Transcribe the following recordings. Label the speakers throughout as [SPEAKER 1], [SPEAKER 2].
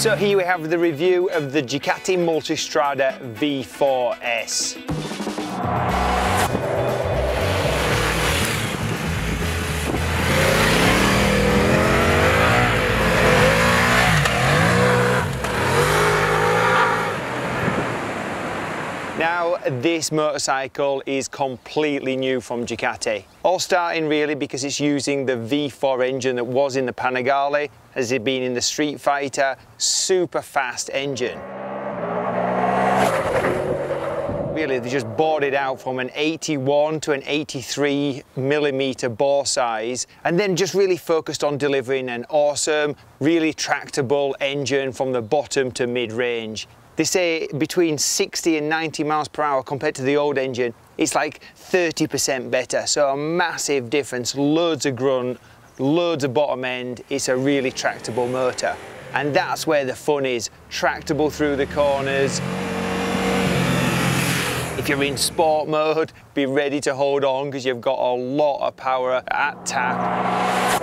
[SPEAKER 1] So here we have the review of the Ducati Multistrada V4S. Now this motorcycle is completely new from Ducati. All starting really because it's using the V4 engine that was in the Panigale, has it been in the Streetfighter, super fast engine. Really, they just bored it out from an 81 to an 83 millimeter bore size and then just really focused on delivering an awesome, really tractable engine from the bottom to mid-range. They say between 60 and 90 miles per hour compared to the old engine, it's like 30% better. So a massive difference, loads of grunt, loads of bottom end. It's a really tractable motor. And that's where the fun is, tractable through the corners. If you're in sport mode, be ready to hold on because you've got a lot of power at tap.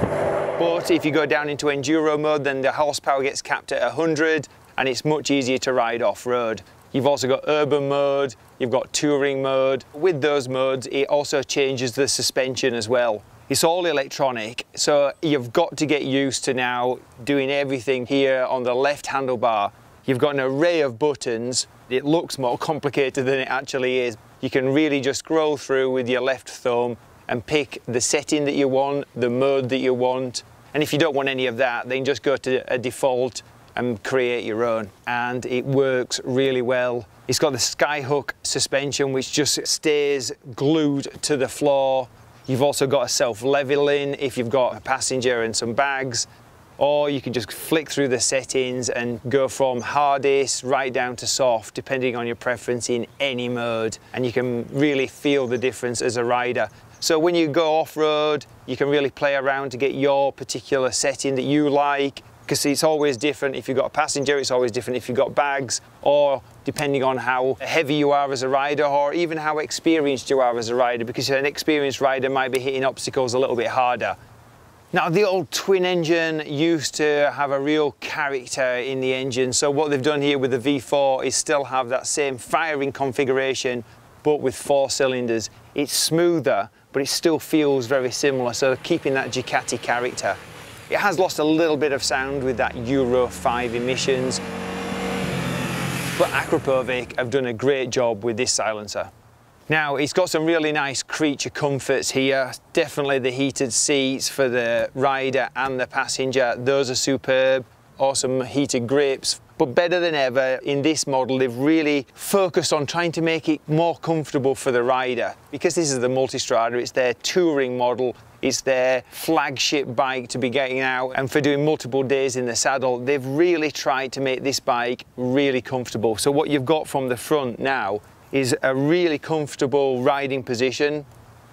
[SPEAKER 1] But if you go down into enduro mode, then the horsepower gets capped at 100 and it's much easier to ride off-road. You've also got urban mode, you've got touring mode. With those modes, it also changes the suspension as well. It's all electronic, so you've got to get used to now doing everything here on the left handlebar. You've got an array of buttons. It looks more complicated than it actually is. You can really just scroll through with your left thumb and pick the setting that you want, the mode that you want. And if you don't want any of that, then just go to a default and create your own. And it works really well. It's got the skyhook suspension, which just stays glued to the floor. You've also got a self-leveling if you've got a passenger and some bags, or you can just flick through the settings and go from hardest right down to soft, depending on your preference in any mode. And you can really feel the difference as a rider. So when you go off-road, you can really play around to get your particular setting that you like because it's always different if you've got a passenger, it's always different if you've got bags, or depending on how heavy you are as a rider, or even how experienced you are as a rider, because an experienced rider might be hitting obstacles a little bit harder. Now, the old twin engine used to have a real character in the engine, so what they've done here with the V4 is still have that same firing configuration, but with four cylinders. It's smoother, but it still feels very similar, so keeping that Ducati character. It has lost a little bit of sound with that Euro 5 emissions, but Akrapovic have done a great job with this silencer. Now, it's got some really nice creature comforts here. Definitely the heated seats for the rider and the passenger. Those are superb. Awesome heated grips. But better than ever, in this model, they've really focused on trying to make it more comfortable for the rider. Because this is the Multistrada, it's their touring model, it's their flagship bike to be getting out and for doing multiple days in the saddle. They've really tried to make this bike really comfortable. So what you've got from the front now is a really comfortable riding position,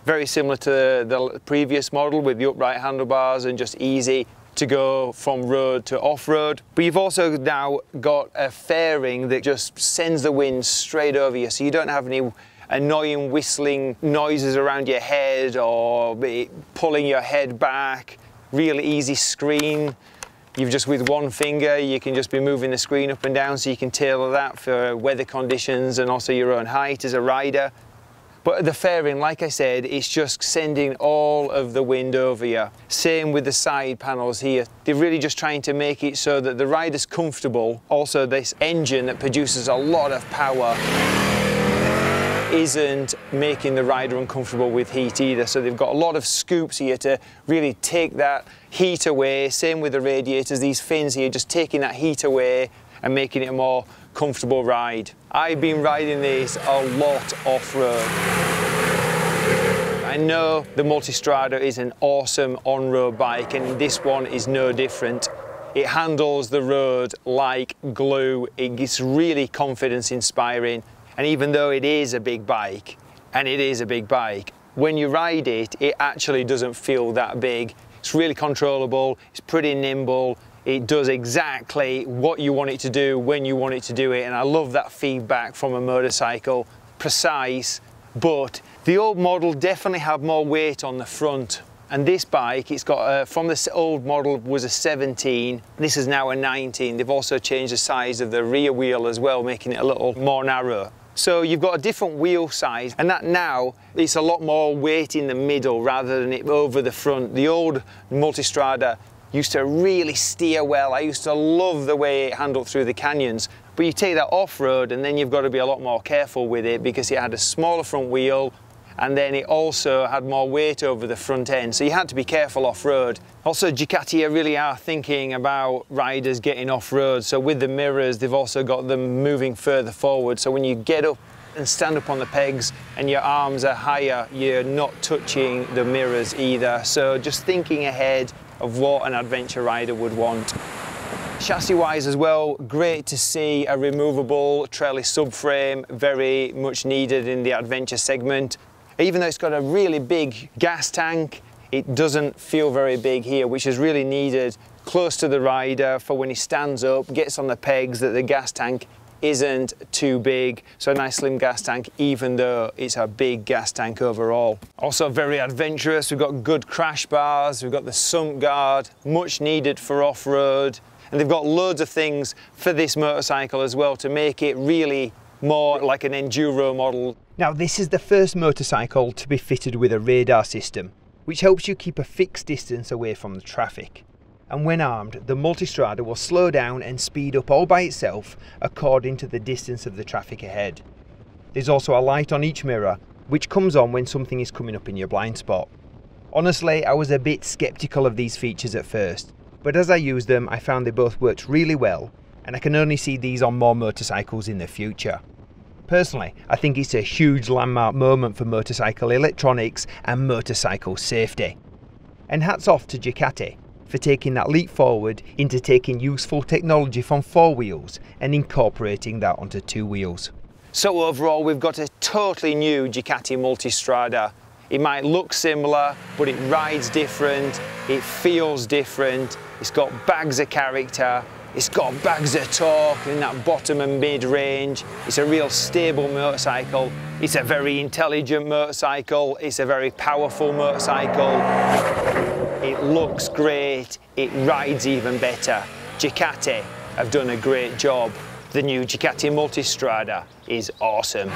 [SPEAKER 1] very similar to the previous model with the upright handlebars and just easy to go from road to off-road. But you've also now got a fairing that just sends the wind straight over you so you don't have any annoying whistling noises around your head or pulling your head back. Really easy screen. You've just with one finger, you can just be moving the screen up and down so you can tailor that for weather conditions and also your own height as a rider. But the fairing, like I said, it's just sending all of the wind over you. Same with the side panels here. They're really just trying to make it so that the rider's comfortable. Also this engine that produces a lot of power isn't making the rider uncomfortable with heat either. So they've got a lot of scoops here to really take that heat away. Same with the radiators, these fins here, just taking that heat away and making it a more comfortable ride. I've been riding this a lot off-road. I know the Multistrada is an awesome on-road bike and this one is no different. It handles the road like glue. It's really confidence inspiring and even though it is a big bike, and it is a big bike, when you ride it, it actually doesn't feel that big. It's really controllable, it's pretty nimble, it does exactly what you want it to do when you want it to do it, and I love that feedback from a motorcycle. Precise, but the old model definitely had more weight on the front. And this bike, it's got a, from the old model was a 17. This is now a 19. They've also changed the size of the rear wheel as well, making it a little more narrow. So you've got a different wheel size and that now it's a lot more weight in the middle rather than it over the front. The old Multistrada used to really steer well. I used to love the way it handled through the canyons. But you take that off-road and then you've got to be a lot more careful with it because it had a smaller front wheel, and then it also had more weight over the front end so you had to be careful off-road. Also Ducati really are thinking about riders getting off-road so with the mirrors they've also got them moving further forward so when you get up and stand up on the pegs and your arms are higher you're not touching the mirrors either so just thinking ahead of what an adventure rider would want. Chassis wise as well, great to see a removable trellis subframe, very much needed in the adventure segment. Even though it's got a really big gas tank, it doesn't feel very big here, which is really needed close to the rider for when he stands up, gets on the pegs, that the gas tank isn't too big. So a nice slim gas tank, even though it's a big gas tank overall. Also very adventurous. We've got good crash bars. We've got the sump guard, much needed for off-road. And they've got loads of things for this motorcycle as well to make it really more like an enduro model. Now this is the first motorcycle to be fitted with a radar system, which helps you keep a fixed distance away from the traffic. And when armed, the Multistrada will slow down and speed up all by itself according to the distance of the traffic ahead. There's also a light on each mirror, which comes on when something is coming up in your blind spot. Honestly, I was a bit skeptical of these features at first, but as I used them, I found they both worked really well, and I can only see these on more motorcycles in the future. Personally, I think it's a huge landmark moment for motorcycle electronics and motorcycle safety. And hats off to Ducati for taking that leap forward into taking useful technology from four wheels and incorporating that onto two wheels. So overall we've got a totally new Ducati Multistrada. It might look similar, but it rides different, it feels different, it's got bags of character, it's got bags of torque in that bottom and mid range. It's a real stable motorcycle. It's a very intelligent motorcycle. It's a very powerful motorcycle. It looks great. It rides even better. Ducati have done a great job. The new Ducati Multistrada is awesome.